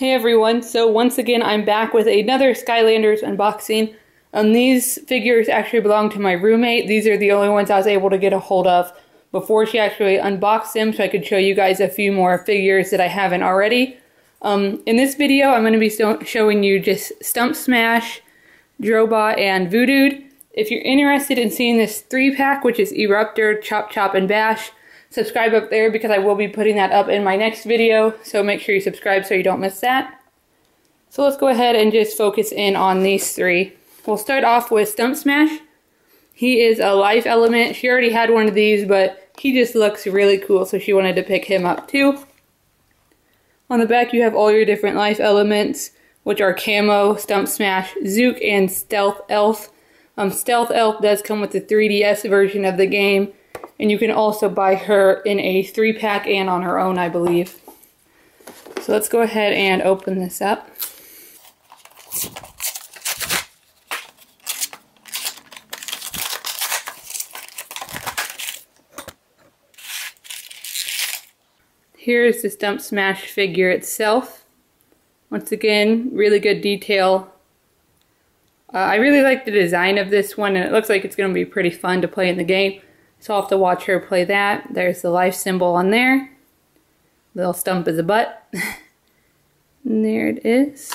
Hey everyone, so once again I'm back with another Skylanders unboxing. Um, these figures actually belong to my roommate. These are the only ones I was able to get a hold of before she actually unboxed them so I could show you guys a few more figures that I haven't already. Um, in this video I'm going to be showing you just Stump Smash, Drobot, and Voodood. If you're interested in seeing this 3-pack, which is Eruptor, Chop Chop, and Bash, subscribe up there because I will be putting that up in my next video. So make sure you subscribe so you don't miss that. So let's go ahead and just focus in on these three. We'll start off with Stump Smash. He is a life element. She already had one of these, but he just looks really cool, so she wanted to pick him up too. On the back, you have all your different life elements, which are Camo, Stump Smash, Zook, and Stealth Elf. Um, Stealth Elf does come with the 3DS version of the game, and you can also buy her in a three pack and on her own, I believe. So let's go ahead and open this up. Here's the Stump Smash figure itself. Once again, really good detail. Uh, I really like the design of this one and it looks like it's going to be pretty fun to play in the game. So I'll have to watch her play that. There's the life symbol on there. Little stump is a butt. and there it is.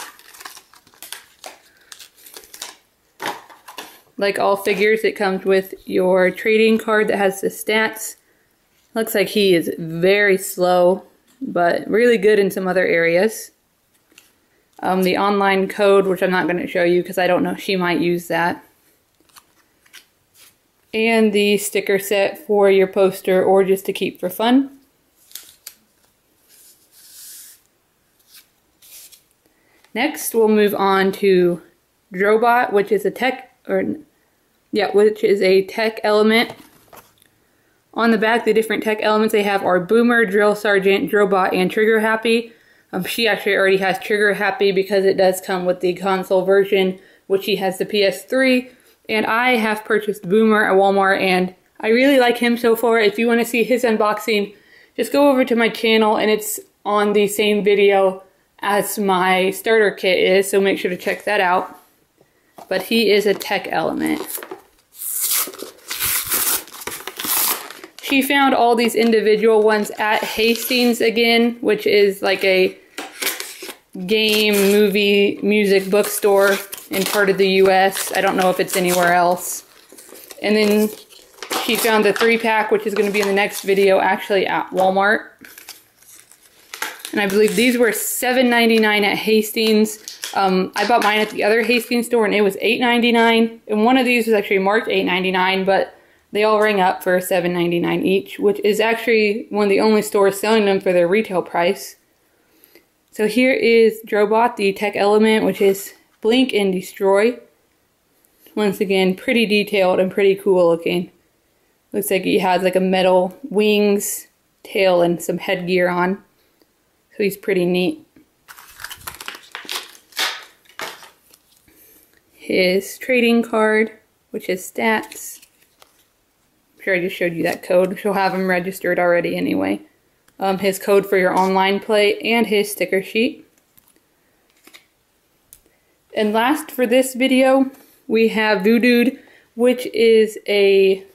Like all figures, it comes with your trading card that has the stats. Looks like he is very slow, but really good in some other areas. Um, the online code, which I'm not going to show you because I don't know, she might use that and the sticker set for your poster or just to keep for fun. Next, we'll move on to Drobot, which is a tech, or yeah, which is a tech element. On the back, the different tech elements they have are Boomer, Drill Sergeant, Drobot, and Trigger Happy. Um, she actually already has Trigger Happy because it does come with the console version, which she has the PS3, and I have purchased Boomer at Walmart and I really like him so far. If you want to see his unboxing, just go over to my channel and it's on the same video as my starter kit is, so make sure to check that out. But he is a tech element. She found all these individual ones at Hastings again, which is like a game, movie, music bookstore in part of the US. I don't know if it's anywhere else. And then she found the three pack, which is going to be in the next video, actually at Walmart. And I believe these were $7.99 at Hastings. Um, I bought mine at the other Hastings store and it was $8.99. And one of these was actually marked $8.99, but they all ring up for $7.99 each, which is actually one of the only stores selling them for their retail price. So here is Drobot, the tech element, which is Blink and Destroy. Once again, pretty detailed and pretty cool looking. Looks like he has like a metal wings, tail, and some headgear on. So he's pretty neat. His trading card, which is stats. I'm sure I just showed you that code. She'll have him registered already anyway. Um, his code for your online play and his sticker sheet. And last for this video, we have Voodood, which is a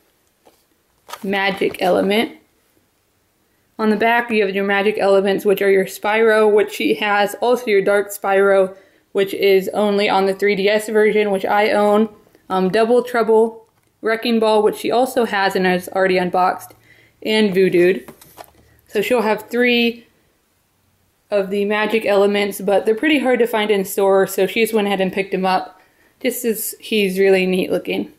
magic element. On the back, you have your magic elements, which are your Spyro, which she has. Also your Dark Spyro, which is only on the 3DS version, which I own. Um, Double Trouble, Wrecking Ball, which she also has and has already unboxed. And Voodood. So she'll have three of the magic elements, but they're pretty hard to find in store, so she just went ahead and picked him up just as he's really neat looking.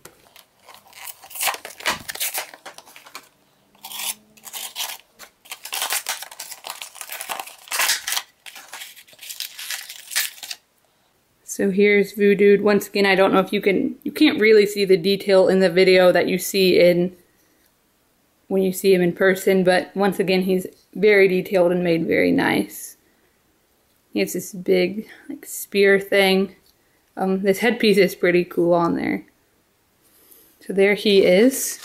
So here's Voodoo. Once again, I don't know if you can, you can't really see the detail in the video that you see in, when you see him in person, but once again, he's very detailed and made very nice. He has this big like spear thing. Um, this headpiece is pretty cool on there. So there he is.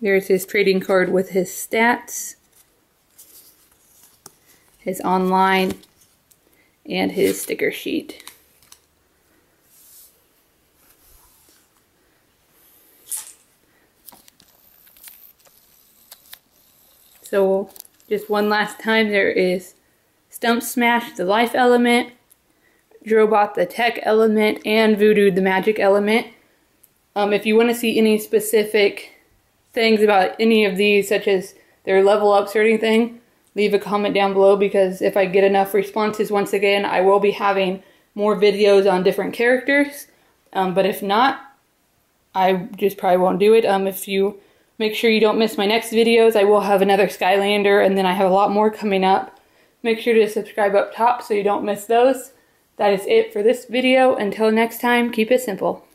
There's his trading card with his stats. his online, and his sticker sheet. So just one last time, there is Stump Smash, the life element, Drobot, the tech element, and Voodoo, the magic element. Um, if you want to see any specific things about any of these, such as their level ups or anything, leave a comment down below because if I get enough responses, once again, I will be having more videos on different characters. Um, but if not, I just probably won't do it. Um, if you Make sure you don't miss my next videos. I will have another Skylander and then I have a lot more coming up. Make sure to subscribe up top so you don't miss those. That is it for this video. Until next time, keep it simple.